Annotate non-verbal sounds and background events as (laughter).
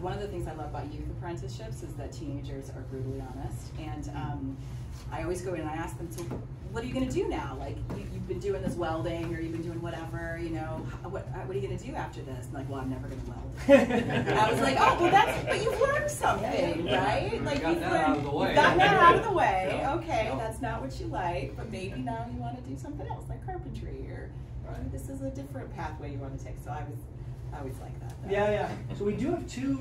one of the things I love about youth apprenticeships is that teenagers are brutally honest, and um, I always go in and I ask them, so what are you going to do now? Like you, have been doing this welding, or you've been doing whatever, you know. What what are you going to do after this? And like, well, I'm never going to weld. I was like, oh, well, that's but you've learned something, right? Like you've that learned, out of the way. you've gotten that out of the way. (laughs) Yeah. Okay, Yeah. that's not what you like, but maybe now you want to do something else, like carpentry, or maybe this is a different pathway you want to take. So I was, I always like that. though. Yeah, yeah. So we do have two.